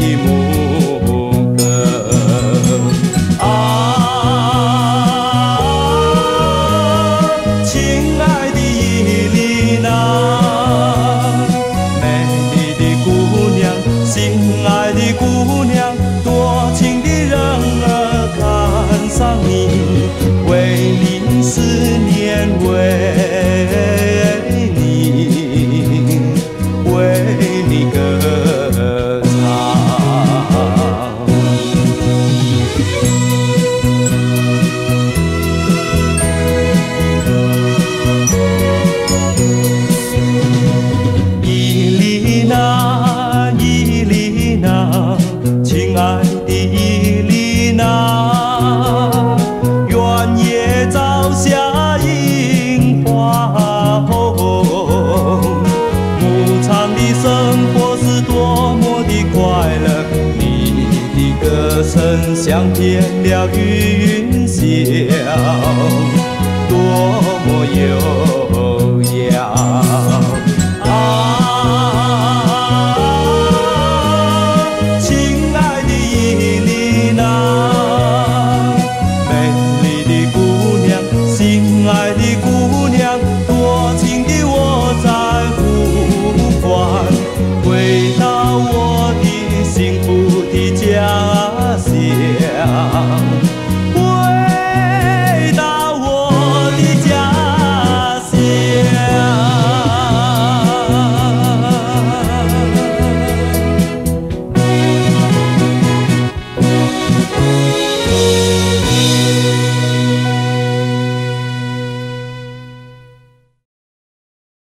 的牧歌，啊，亲爱的伊丽娜，美丽的姑娘，心爱的姑娘。亲爱的伊丽娜原野照下樱花红牧场的生活是多么的快乐你的歌声像片了云霞 down.